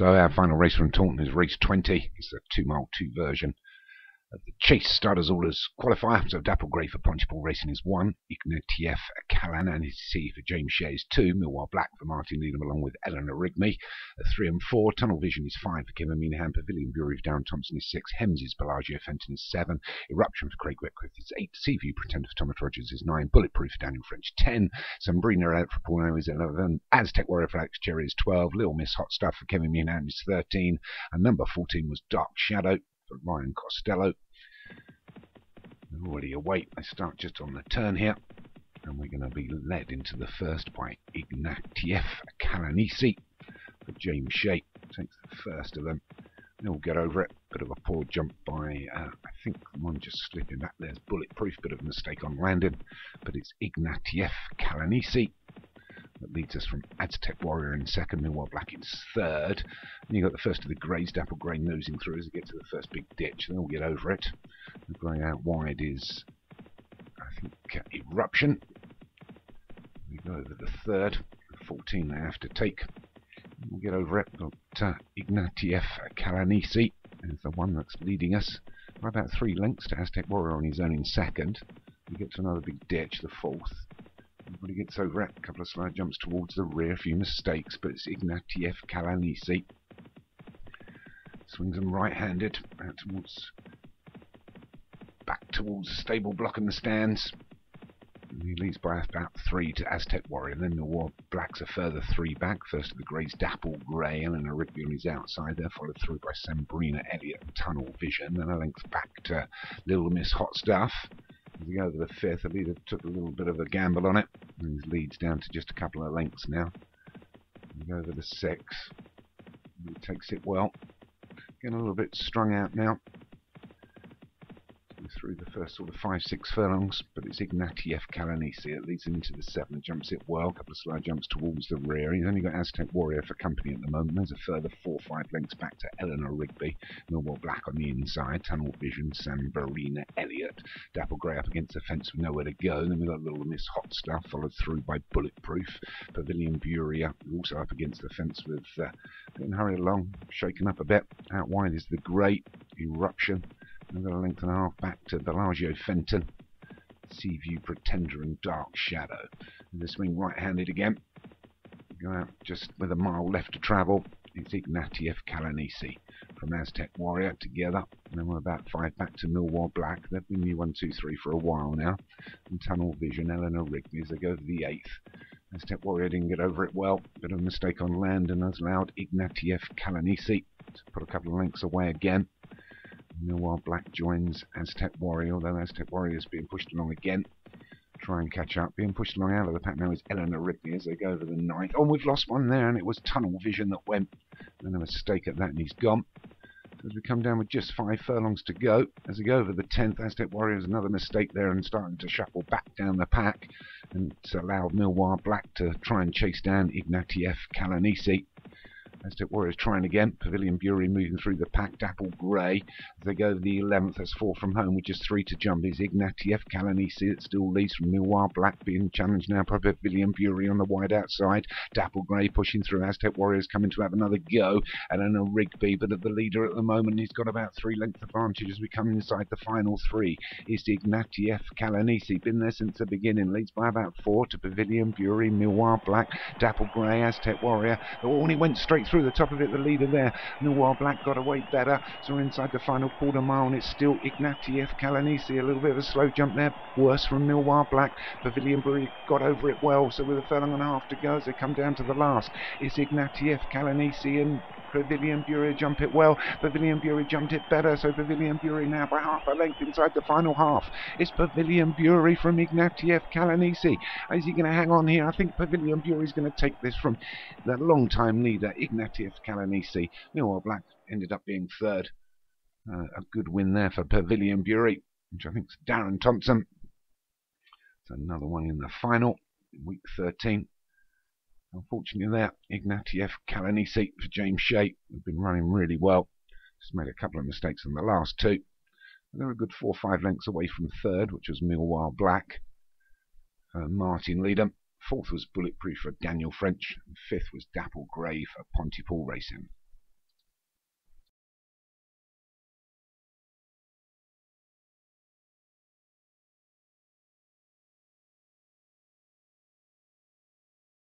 So our final race from Taunton is race 20. It's a two mile two version the chase starters all orders qualifier. So Dapple Grey for Pontypool Racing is one. Ignatieff Callan and his C for James Shea is two. Millwall Black for Martin Needham along with Eleanor Rigby. Three and four. Tunnel Vision is five for Kevin Meanahan. Pavilion Bury of Darren Thompson is six. Hems is Bellagio Fenton is seven. Eruption for Craig Whitcliffe is eight. Seaview Pretender for Thomas Rogers is nine. Bulletproof for Daniel French ten. Sambrina out for Paul is eleven. Aztec Warrior for Alex Cherry is twelve. Little Miss Hot Stuff for Kevin Meanahan is thirteen. And number fourteen was Dark Shadow for Ryan Costello. Already awake. They start just on the turn here. And we're going to be led into the first by Ignatieff Kalanisi. But James Shea takes the first of them. They'll get over it. Bit of a poor jump by, uh, I think one just slipping back there's bulletproof. Bit of a mistake on landing. But it's Ignatieff Kalanisi that leads us from Aztec Warrior in second, Millwall Black in third. And you've got the first of the Greys, Dapple Grey nosing through as they get to the first big ditch. They'll get over it. The grey out wide is, I think, Eruption. We go over the third. 14 they have to take. We'll get over it. Got uh, Ignatieff Kalanisi is the one that's leading us by about three lengths to Aztec Warrior on his own in second. We get to another big ditch, the fourth. Everybody gets over it. A couple of slide jumps towards the rear. A few mistakes, but it's Ignatieff Kalanisi. Swings them right-handed out towards back towards the stable block in the stands. And he leads by about three to Aztec Warrior. Then the War Blacks a further three back. First of the Greys, Dapple Grey, and then a Rigby on his outside there, followed through by Sambrina Elliott Tunnel Vision. Then a length back to Little Miss Hot Stuff. We go over the fifth, leader took a little bit of a gamble on it. His lead's down to just a couple of lengths now. We go over the six. He takes it well. Getting a little bit strung out now through the first sort of five, six furlongs, but it's Ignatieff Kalanisi. It leads him into the seven, jumps it well, a couple of slide jumps towards the rear. He's only got Aztec Warrior for company at the moment. There's a further four, five lengths back to Eleanor Rigby. Millwall Black on the inside, Tunnel Vision, Sambrina Elliott. Dapple Grey up against the fence with nowhere to go. Then we've got a Little Miss Hot Stuff, followed through by Bulletproof. Pavilion Buria, also up against the fence with uh, hurried along, shaken up a bit. Out wide is the Great Eruption. I've got a length and a half back to Bellagio Fenton. Seaview Pretender and Dark Shadow. And the swing right-handed again. Go out just with a mile left to travel. It's Ignatieff Kalanisi from Aztec Warrior together. And then we're about five back to Millwall Black. They've been me one, two, three for a while now. And Tunnel Vision, Eleanor Rigby as they go to the eighth. Aztec Warrior didn't get over it well. Bit of a mistake on land and has allowed Ignatieff Kalanisi to put a couple of lengths away again. Millwall Black joins Aztec Warrior, although Aztec Warrior is being pushed along again. Try and catch up. Being pushed along out of the pack now is Eleanor Rigby as they go over the ninth. Oh, we've lost one there, and it was Tunnel Vision that went. And a mistake at that, and he's gone. As we come down with just five furlongs to go, as we go over the tenth, Aztec Warrior is another mistake there and starting to shuffle back down the pack. And it's allowed Millwall Black to try and chase down Ignatieff Kalanisi. Aztec Warriors trying again. Pavilion Bury moving through the pack. Dapple Grey. They go to the 11th, that's four from home with just three to jump. Is Ignatieff Kalanisi that still leads from Millwall Black being challenged now by Pavilion Bury on the wide outside. Dapple Grey pushing through. Aztec Warriors coming to have another go. And then a Rigby, but at the leader at the moment, he's got about three length advantage as we come inside the final three. Is Ignatieff Kalanisi. Been there since the beginning. Leads by about four to Pavilion Bury, Millwall Black, Dapple Grey, Aztec Warrior. Oh, and he went straight through the top of it, the leader there. Millwall Black got away better. So we're inside the final quarter mile, and it's still Ignatieff Kalanisi. A little bit of a slow jump there. Worse from Millwall Black. Pavilion got over it well. So with a furlong and a half to go as they come down to the last, it's Ignatieff Kalanisi and Pavilion Bury jump it well. Pavilion Bury jumped it better, so Pavilion Bury now by half a length inside the final half. It's Pavilion Bury from Ignatieff Kalanisi. Is he going to hang on here? I think Pavilion Bury is going to take this from the long-time leader, Ignatieff Kalanisi. Millwall Black ended up being third. Uh, a good win there for Pavilion Bury, which I think is Darren Thompson. It's another one in the final, week 13. Unfortunately there, Ignatieff Kalanisi for James Shea, who've been running really well. Just made a couple of mistakes in the last two. they're a good four or five lengths away from third, which was Millwall Black. Uh, Martin Leadham. Fourth was Bulletproof for Daniel French. And fifth was Dapple Grey for Pontypool Racing.